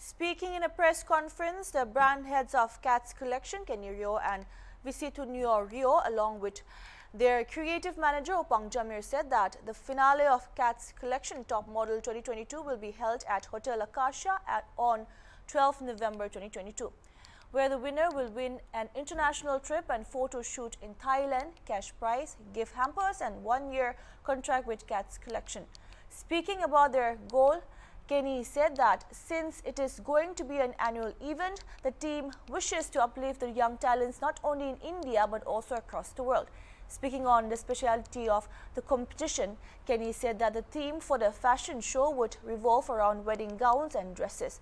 Speaking in a press conference, the brand heads of Kats Collection, Kenny Rio and Visitu Neo Rio, along with their creative manager Opang Jamir said that the finale of Kats Collection Top Model 2022 will be held at Hotel Acacia at, on 12 November 2022, where the winner will win an international trip and photo shoot in Thailand, cash prize, gift hampers and one-year contract with Kats Collection. Speaking about their goal, Kenny said that since it is going to be an annual event, the team wishes to uplift the young talents not only in India but also across the world. Speaking on the specialty of the competition, Kenny said that the theme for the fashion show would revolve around wedding gowns and dresses.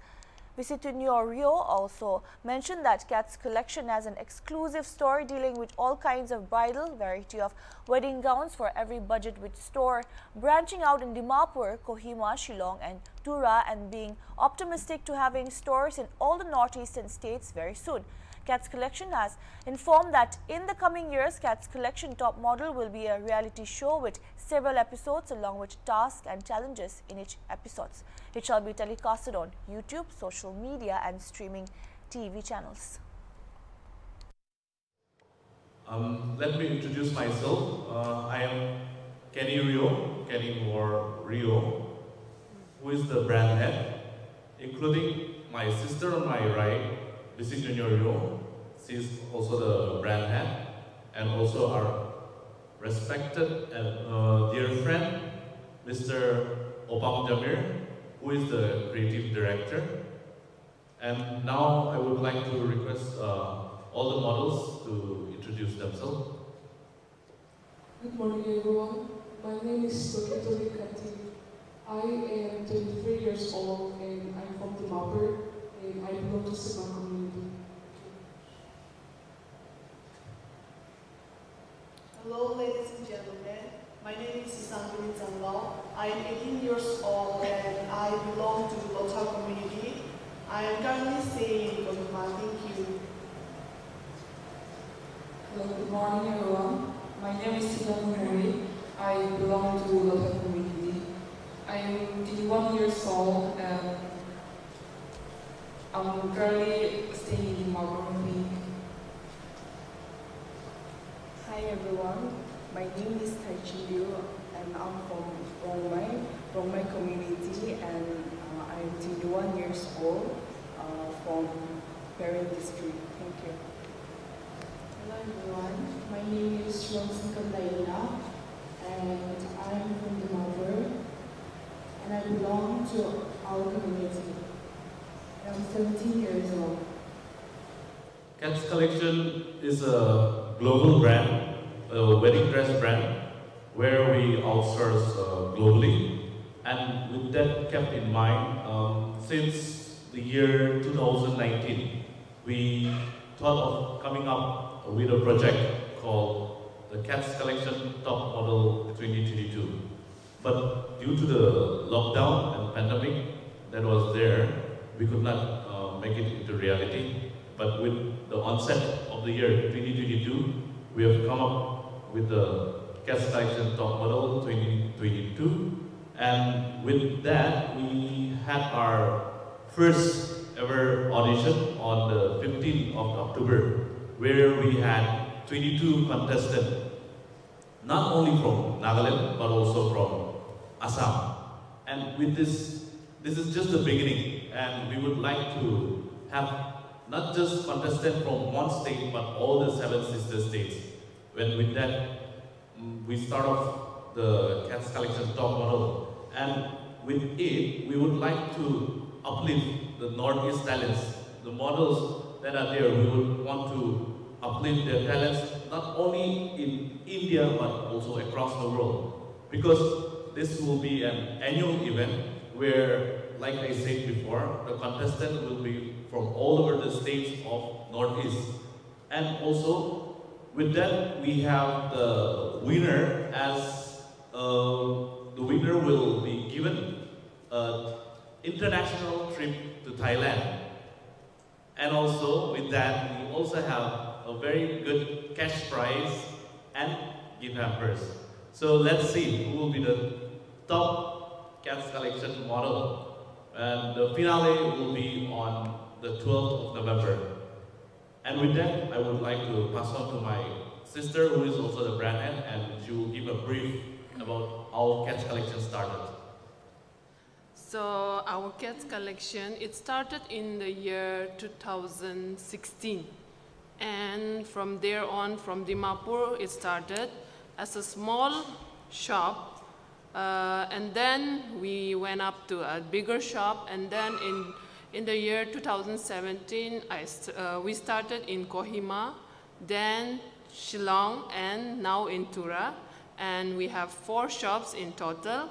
Visitunio Rio also mentioned that Kats collection has an exclusive store dealing with all kinds of bridal, variety of wedding gowns for every budget with store branching out in Dimapur, Kohima, Shillong and Tura and being optimistic to having stores in all the northeastern states very soon. Kats Collection has informed that in the coming years, Kats Collection Top Model will be a reality show with several episodes along with tasks and challenges in each episodes. It shall be telecasted on YouTube, social media and streaming TV channels. Um, let me introduce myself. Uh, I am Kenny Rio, Kenny or Rio, who is the brand head, including my sister on my right, Visit Junior Rio. She's also the brand head, and also our respected and uh, dear friend, Mr. Opang Jamir, who is the creative director. And now I would like to request uh, all the models to introduce themselves. Good morning everyone. My name is Tokitori Kati. I am 23 years old and I'm from Dimapur and I belong to Semang community. Hello ladies and gentlemen. My name is Isangini Zanglao. I am 18 years old and I belong to Lotha community. I am currently staying in Kohima. Thank you. Hello, good morning everyone. My name is Tina Muhari. I belong to the Lotha community. I am 21 years old and I'm currently staying in Marlborough. Hi everyone, my name is Tai Liu and I'm from Rongmai, Rongmai community and uh, I'm 21 years old uh, from Peren District. Thank you. Hello everyone, my name is Rosingam Daina and I'm from the Malvern and I belong to our community. I'm 17 years old. Kats Collection is a global brand, a wedding dress brand, where we outsource uh, globally. And with that kept in mind, um, since the year 2019, we thought of coming up with a project called the Kats Collection Top Model 2022. But due to the lockdown and pandemic that was there, we could not uh, make it into reality. But with the onset of the year 2022, we have come up with the Kats Collection Top Model 2022. And with that, we had our first ever audition on the 15th of October, where we had 22 contestants, not only from Nagaland, but also from Assam. And with this, this is just the beginning, and we would like to have not just contestants from one state, but all the seven sister states. When with that, we start off the Kats Collection Top Model, and with it, we would like to uplift the Northeast talents, the models that are there. We would want to uplift their talents, not only in India, but also across the world. Because this will be an annual event where, like I said before, the contestant will be from all over the states of Northeast. And also, with that, we have the winner as uh, the winner will be given an international trip to Thailand. And also, with that, we also have a very good cash prize and gift hampers. So let's see who will be the top Kats Collection model. And the finale will be on the 12th of November. And with that, I would like to pass on to my sister, who is also the brand head, and she will give a brief about how Kats Collection started. So our Kats collection, it started in the year 2016. And from there on, from Dimapur, it started as a small shop. Uh, and then we went up to a bigger shop. And then in, in the year 2017, I st uh, we started in Kohima, then Shillong, and now in Tura. And we have four shops in total.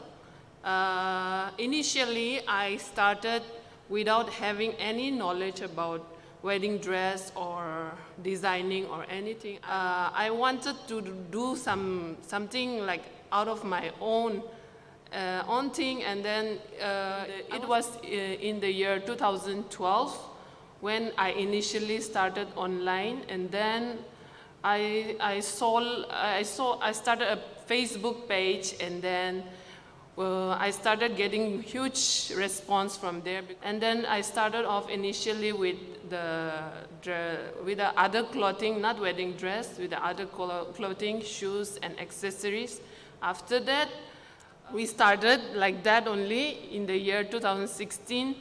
Uh, initially, I started without having any knowledge about wedding dress or designing or anything. Uh, I wanted to do some something like out of my own uh, own and then uh, it was uh, in the year 2012 when I initially started online, and then I I saw I saw I started a Facebook page, and then well, I started getting huge response from there. And then I started off initially with the, with the other clothing, not wedding dress, with the other clothing, shoes, and accessories. After that, we started like that only in the year 2016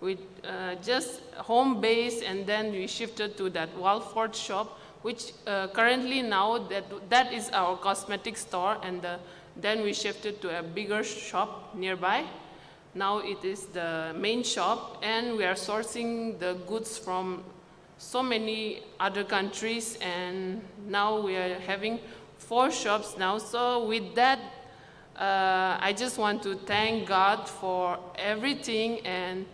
with uh, just home base, and then we shifted to that Walford shop, which uh, currently now that, that is our cosmetic store, and the then we shifted to a bigger shop nearby. Now it is the main shop and we are sourcing the goods from so many other countries and now we are having four shops now. So with that, uh, I just want to thank God for everything and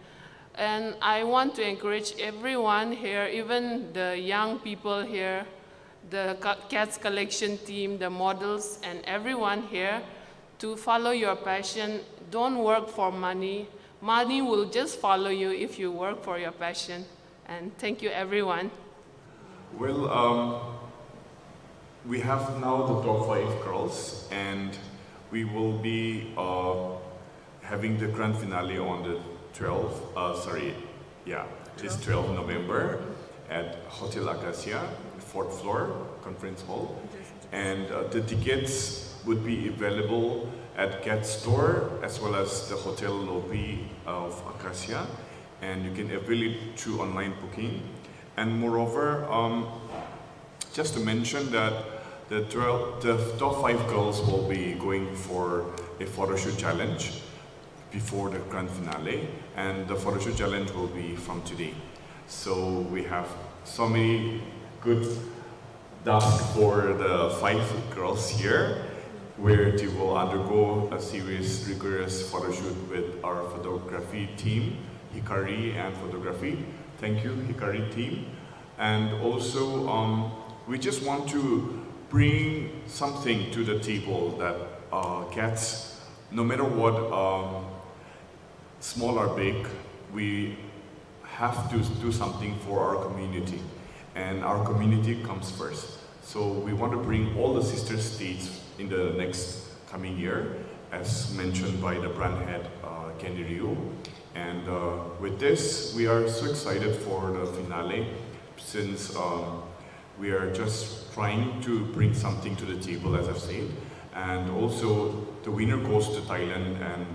and I want to encourage everyone here, even the young people here, the KATS collection team, the models, and everyone here to follow your passion. Don't work for money. Money will just follow you if you work for your passion. And thank you, everyone. Well, um, we have now the top five girls, and we will be uh, having the grand finale on the 12th, uh, sorry, yeah, it's 12 November at Hotel Acacia fourth floor, conference hall. And uh, the tickets would be available at Get Store as well as the hotel lobby of Acacia. And you can avail it through online booking. And moreover, um, just to mention that the, the top five girls will be going for a photoshoot challenge before the grand finale. And the photoshoot challenge will be from today. So we have so many good task for the five girls here, where they will undergo a serious, rigorous photo shoot with our photography team, Hikari and photography. Thank you, Hikari team. And also, um, we just want to bring something to the table that uh, cats, no matter what, um, small or big, we have to do something for our community and our community comes first. So we want to bring all the sister states in the next coming year, as mentioned by the brand head, uh, Kenny Rio. And uh, with this, we are so excited for the finale, since um, we are just trying to bring something to the table, as I've said. And also, the winner goes to Thailand and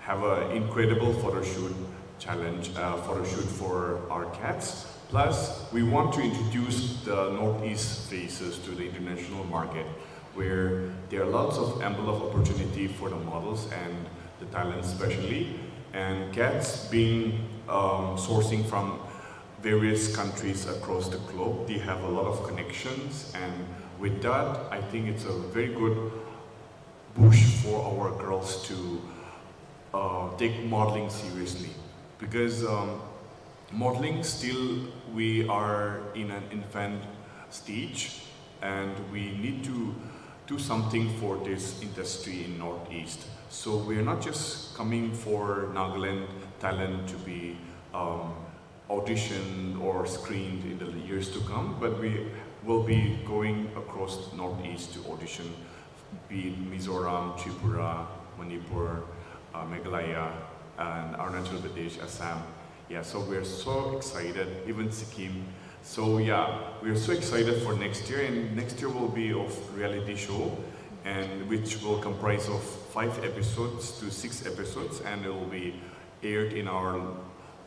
have an incredible photo shoot challenge, uh, photo shoot for our cats. Plus, we want to introduce the Northeast faces to the international market, where there are lots of ample of opportunity for the models and the talent especially. And CATS being um, sourcing from various countries across the globe, they have a lot of connections and with that, I think it's a very good push for our girls to uh, take modeling seriously. Because um, modeling still we are in an infant stage and we need to do something for this industry in Northeast. So we're not just coming for Nagaland talent to be um, auditioned or screened in the years to come, but we will be going across Northeast to audition, be it Mizoram, Tripura, Manipur, uh, Meghalaya, and Arunachal Pradesh, Assam, Yeah, so we're so excited, even Sikkim. So yeah, we're so excited for next year, and next year will be of reality show, and which will comprise of five episodes to six episodes, and it will be aired in our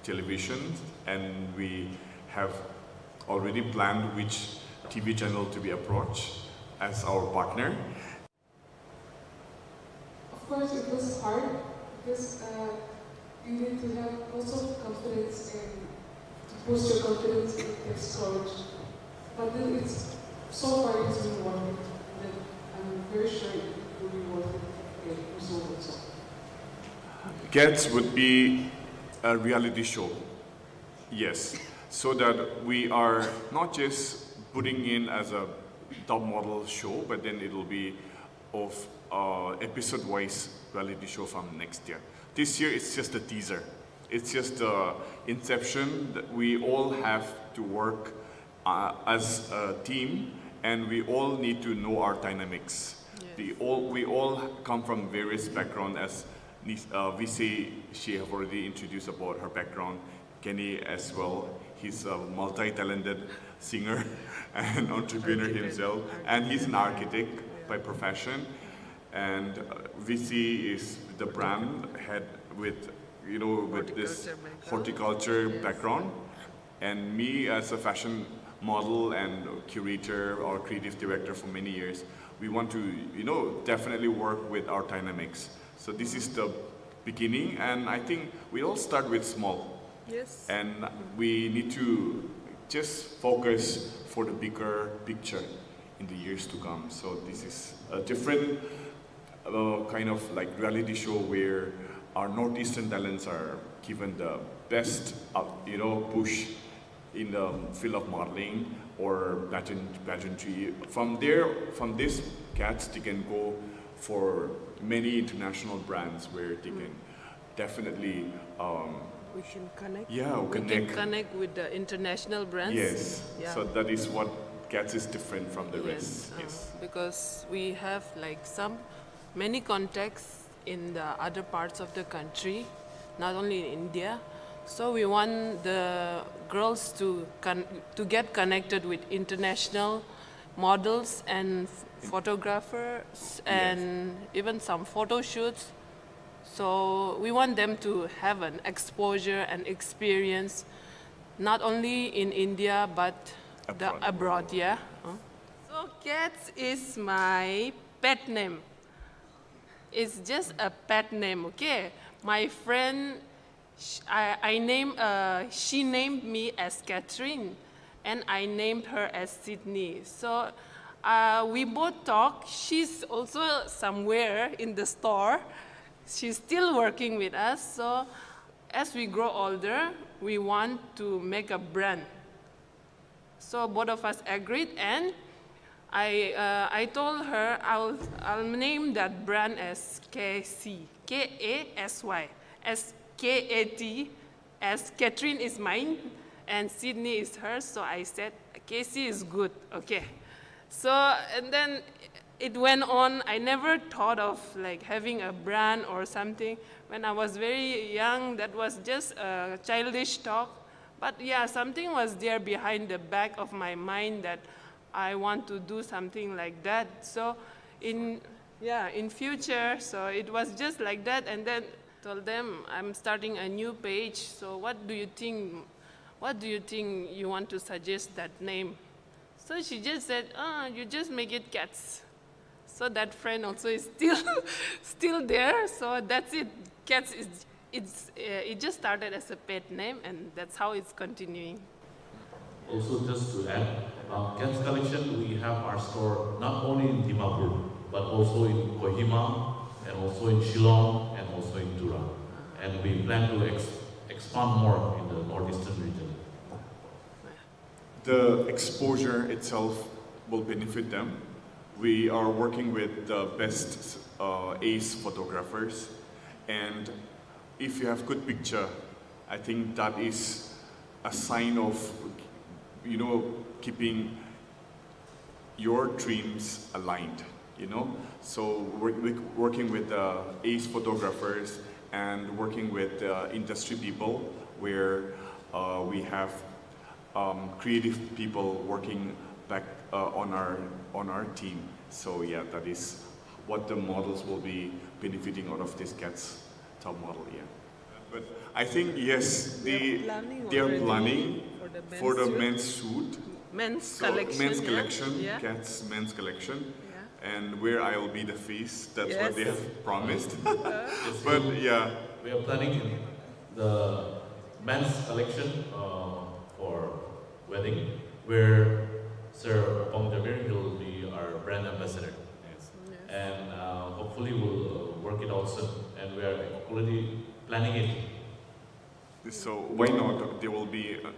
television, and we have already planned which TV channel to be approached as our partner. Of course, it was hard because uh, you need to have lots of confidence and to boost your confidence in this coach. But then it's so far it's been worth it. And I'm very sure it will be worth it in result also. Kats would be a reality show. Yes. So that we are not just putting in as a top model show, but then it will be of uh, episode-wise reality show from next year. This year it's just a teaser. It's just the inception that we all have to work uh, as a team and we all need to know our dynamics. The all, we all come from various backgrounds as uh, Visi, she have already introduced about her background. Kenny as well. He's a multi-talented singer and entrepreneur himself. And he's an architect by profession. And uh, Visi is the brand head with, you know, with this horticulture background. And me as a fashion model and curator or creative director for many years, we want to, you know, definitely work with our dynamics. So this is the beginning, and I think we all start with small. Yes. And we need to just focus for the bigger picture in the years to come. So this is a different uh, kind of like reality show where our northeastern talents are given the best, uh, you know, push in the field of modeling or pageant, pageantry. From there, from this cats, they can go for many international brands where they can definitely um, We can connect. Yeah, we connect. can connect with the international brands. yes. Yeah. So that is what cats is different from the yes, rest. uh, Yes. because we have like some many contacts in the other parts of the country, not only in India. So we want the girls to con- to get connected with international models and f- photographers and even some photo shoots. So we want them to have an exposure and experience, not only in India but the Abroad. abroad. Yeah. Huh? So cats is my pet name. It's just a pet name, okay? My friend, I, I named, uh, she named me as Catherine, and I named her as Sydney. So uh, we both talk. She's also somewhere in the store. She's still working with us. So as we grow older, we want to make a brand. So both of us agreed, and I, uh, I told her I'll, I'll name that brand as KC, K-A-S-Y, as K-A-T, as Catherine is mine and Sydney is hers, so I said, KC is good, okay. So, and then it went on, I never thought of like having a brand or something. When I was very young, that was just a childish talk. But yeah, something was there behind the back of my mind that I want to do something like that. So in yeah, in future, so it was just like that and then told them I'm starting a new page. So what do you think what do you think you want to suggest that name? So she just said, "Ah, you just make it cats." So that friend also is still still there. So that's it. Cats is it's uh, it just started as a pet name and that's how it's continuing. Also, just to add, uh, Kats Collection, we have our store not only in Dimapur, but also in Kohima, and also in Shillong, and also in Tura. And we plan to ex- expand more in the northeastern region. The exposure itself will benefit them. We are working with the best uh, ace photographers, and if you have good picture, I think that is a sign of, you know, keeping your dreams aligned. You know, so working with the ace photographers and working with uh, industry people where uh, we have um, creative people working back uh, on our on our team. So yeah, that is what the models will be benefiting out of this KATS top model. Yeah, but I think yes, they they are planning for the men's suit. Men's So, collection. men's collection, Yeah. KATS men's collection, Yeah. and where I will be the face. That's what they have promised. Yes, but yeah, We are planning the men's collection uh, for wedding, where Sir Pong Jamir will be our brand ambassador. And uh, hopefully we'll uh, work it out soon. And we are already planning it. So why not? There will be uh,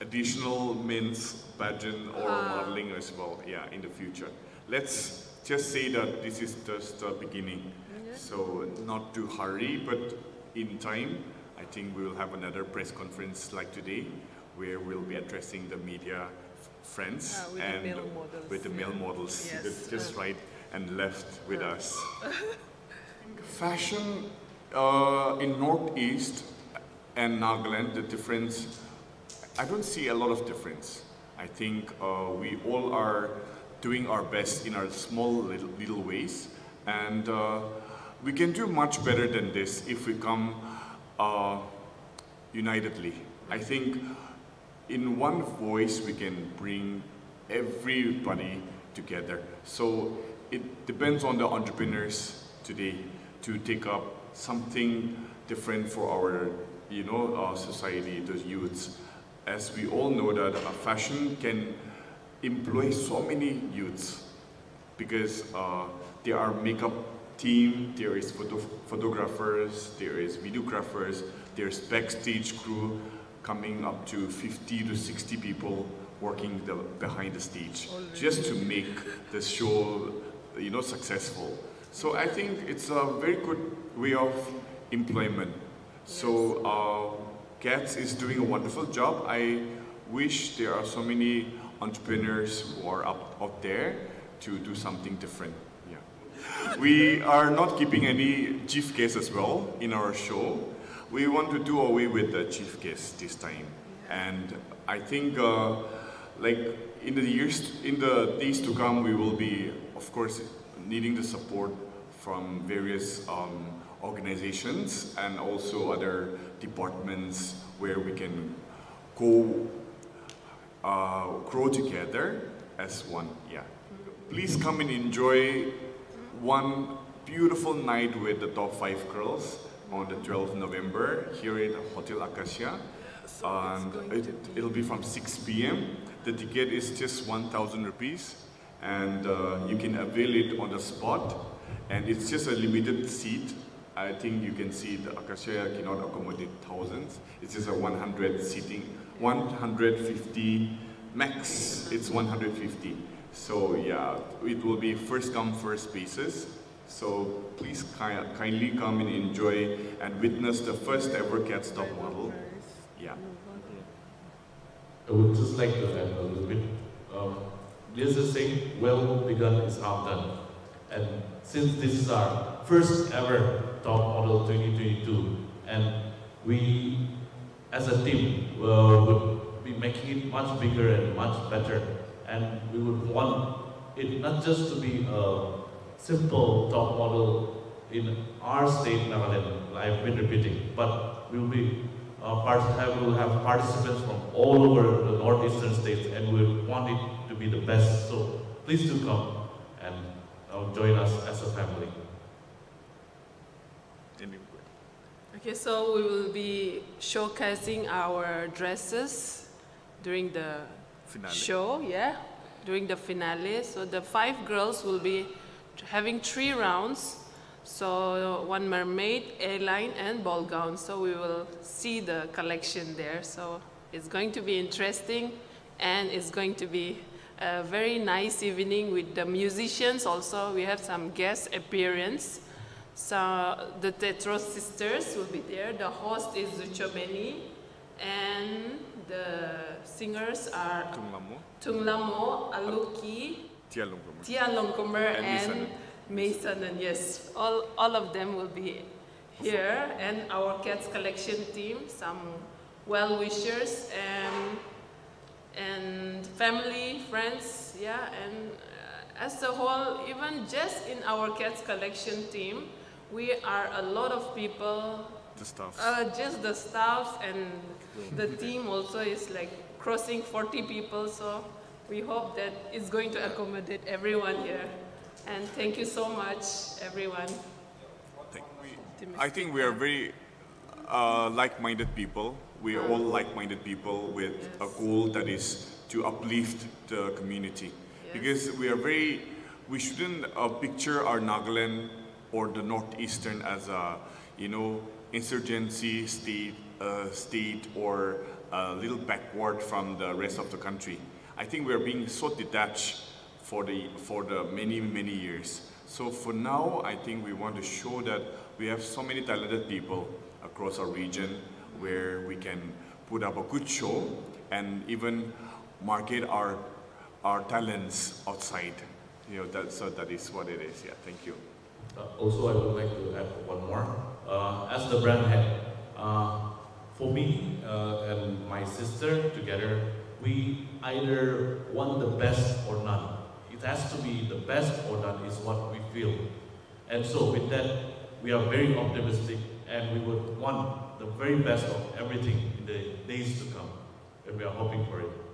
additional men's pageant or Ah. modeling as well. Yeah, in the future. Let's just say that this is just the beginning. So not to hurry, but in time, I think we will have another press conference like today, where we'll be addressing the media friends Ah, with the and male models, with the male yeah. models Yes, just uh. right and left with us. Fashion uh, in Northeast and Nagaland, the difference, I don't see a lot of difference. I think uh, we all are doing our best in our small little, little ways, and uh, we can do much better than this if we come uh, unitedly. I think in one voice we can bring everybody together. So it depends on the entrepreneurs today to take up something different for our, you know, our society, the youths. As we all know that uh, fashion can employ so many youths because uh, there are makeup team, there is photo photographers, there is videographers, there's backstage crew coming up to 50 to 60 people working the, behind the stage just to make the show, you know, successful. So I think it's a very good way of employment. So uh, KATS is doing a wonderful job. I wish there are so many entrepreneurs who are up out there to do something different. Yeah. We are not keeping any chief guests as well in our show. We want to do away with the chief guest this time. And I think uh, like in the years, in the days to come, we will be, of course, needing the support from various um, organizations and also other departments where we can go uh, grow together as one. Yeah. Please come and enjoy one beautiful night with the top five girls on the 12th November here at Hotel Acacia. And it, it'll be from 6 p.m. The ticket is just 1,000 rupees and uh, you can avail it on the spot. And it's just a limited seat. I think you can see the Acacia cannot accommodate thousands. It's just a 100 seating, 150 max. It's 150. So yeah, it will be first come first basis. So please ki kindly come and enjoy and witness the first ever KATS top model. Yeah. I would just like to add a little bit. Um, there's a saying, well begun is half done. And since this is our first ever top model 2022, and we as a team uh, would be making it much bigger and much better, and we would want it not just to be a simple top model in our state, Nagaland, I've been repeating, but we'll be uh, part, have, we'll have participants from all over the northeastern states and we want it to be the best. So please do come and uh, join us as a family. Okay, so we will be showcasing our dresses during the Finale. show, yeah, during the finale. So the five girls will be having three rounds. So one mermaid, A-line, and ball gown. So we will see the collection there. So it's going to be interesting, and it's going to be a very nice evening with the musicians. Also, we have some guest appearance. So the Tetseo sisters will be there. The host is Zucho Beni, and the singers are Tunglamo, Tunglamo, Aluki, Tia Longkomer, And and Mason. And yes, all, all of them will be here. And our Kats collection team, some well wishers and and family, friends, yeah, and uh, as a whole, even just in our Kats collection team, we are a lot of people. The staff. Uh, just the staff and the team also is like crossing 40 people, so we hope that it's going to accommodate everyone here. And thank you so much, everyone. I think we are very uh, like-minded people. We are all like-minded people with Yes. a goal that is to uplift the community. Yes. Because we are very, we shouldn't uh, picture our Nagaland or the Northeastern as a, you know, insurgency state, uh, state or a little backward from the rest of the country. I think we are being so detached for the, for the many, many years. So for now, I think we want to show that we have so many talented people across our region where we can put up a good show and even market our, our talents outside. You know, that, so that is what it is. Yeah, thank you. Uh, also, I would like to add one more. Uh, as the brand head, uh, for me uh, and my sister together, we either want the best or none. It has to be the best or none is what we feel. And so with that, we are very optimistic and we would want the very best of everything in the days to come. And we are hoping for it.